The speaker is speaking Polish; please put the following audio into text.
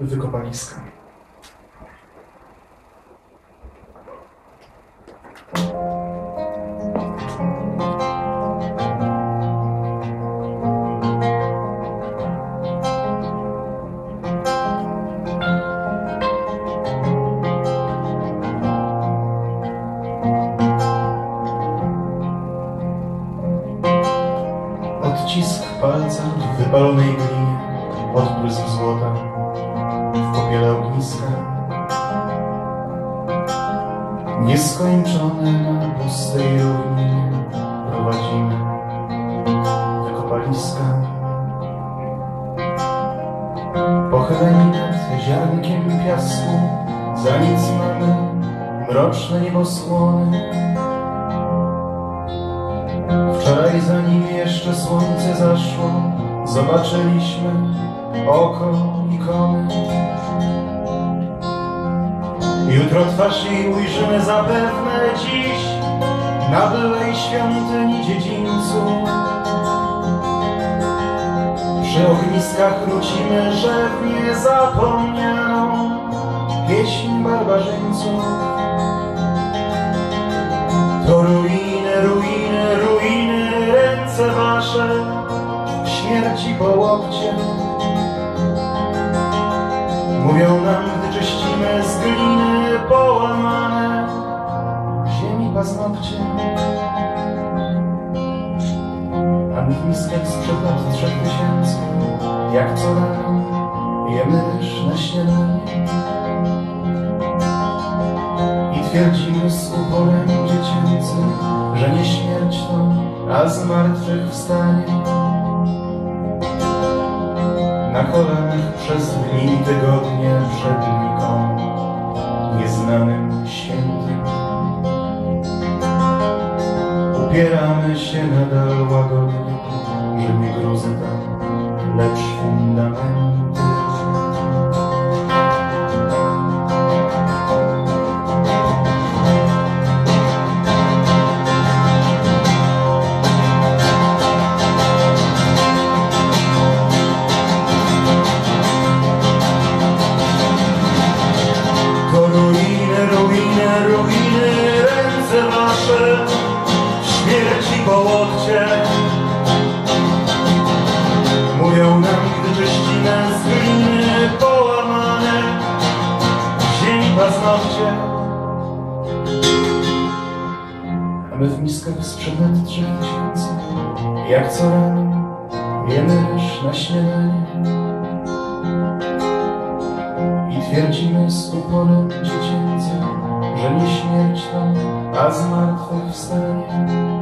wykopaliska. Odcisk palca w wypalonej glinie, odbłysk złota w popiele ogniska. Nieskończone na pustej równinie prowadzimy wykopaliska. Pochyleni nad ziarnkiem piasku, za nic mamy mroczne niebosłony. Wczoraj zanim jeszcze słońce zaszło, zobaczyliśmy oko ikony. Jutro twarz jej ujrzymy zapewne dziś na byłej świątyni dziedzińcu. Przy ogniskach wrócimy rzewnie zapomnianą pieśń barbarzyńców. To ruiny, ruiny, ruiny, ręce wasze, śmierci po łokcie. Mówią nam, gdy czyścimy z gliny połamane w ziemi paznokcie. A my w miskach sprzed lat trzech tysięcy, jak co rano, jemy ryż na śniadanie. I twierdzimy z uporem dziecięcym, że nie śmierć to, a zmartwychwstanie. Na kolanach przez dni i tygodnie przed nikomu nieznanym świętym. Upieramy się nadal łagodnie, że nie gruzy tam, lecz fundamenty. A my w miskach sprzed trzech tysięcy, jak co rano, jemy ryż na śniadanie. I twierdzimy z uporem dziecięcym, że nie śmierć to, a zmartwychwstanie.